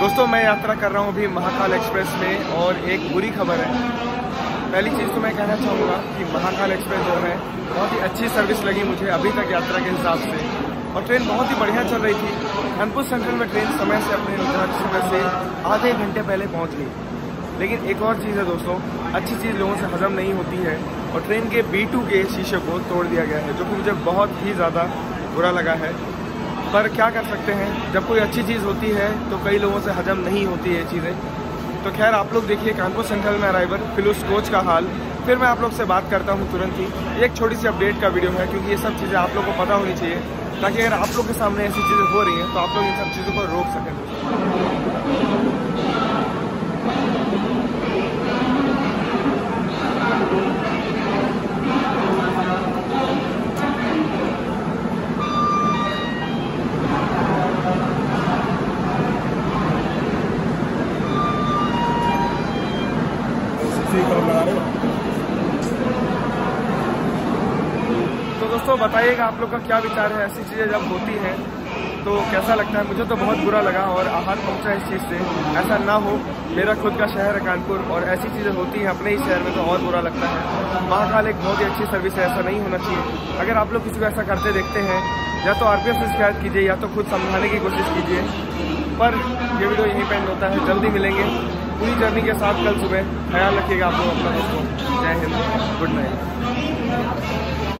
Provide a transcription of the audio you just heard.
दोस्तों, मैं यात्रा कर रहा हूँ अभी महाकाल एक्सप्रेस में और एक बुरी खबर है। पहली चीज़ तो मैं कहना चाहूँगा कि महाकाल एक्सप्रेस जो है, बहुत ही अच्छी सर्विस लगी मुझे अभी तक यात्रा के हिसाब से। और ट्रेन बहुत ही बढ़िया चल रही थी। कानपुर सेंट्रल में ट्रेन समय से अपने निर्धारित से आधे घंटे पहले पहुँच गई। लेकिन एक और चीज़ है दोस्तों, अच्छी चीज़ लोगों से हजम नहीं होती है और ट्रेन के बी के शीशे को तोड़ दिया गया है, जो कि मुझे बहुत ही ज़्यादा बुरा लगा है। पर क्या कर सकते हैं? जब कोई अच्छी चीज़ होती है तो कई लोगों से हजम नहीं होती है चीज़ें। तो खैर, आप लोग देखिए कानपुर सेंट्रल में अराइवर फिर उस कोच का हाल। फिर मैं आप लोग से बात करता हूँ तुरंत ही। एक छोटी सी अपडेट का वीडियो है, क्योंकि ये सब चीज़ें आप लोग को पता होनी चाहिए। ताकि अगर आप लोग के सामने ऐसी चीज़ें हो रही हैं तो आप लोग इन सब चीज़ों को रोक सकें। तो दोस्तों, बताइएगा आप लोग का क्या विचार है? ऐसी चीज़ें जब होती हैं तो कैसा लगता है? मुझे तो बहुत बुरा लगा और आहार पहुँचा इस चीज़ से। ऐसा ना हो, मेरा खुद का शहर है कानपुर और ऐसी चीज़ें होती हैं अपने ही शहर में तो और बुरा लगता है। महाकाल एक बहुत ही अच्छी सर्विस है, ऐसा नहीं होना चाहिए। अगर आप लोग किसी को ऐसा करते देखते हैं, या तो आर से शिकायत कीजिए, या तो खुद समझाने की कोशिश कीजिए। पर ये वीडियो यहीं पेंड होता है। जल्दी मिलेंगे। पूरी जर्नी के साथ कल सुबह। ख्याल रखिएगा आप लोग अपना दोस्तों। जय हिंद। Good night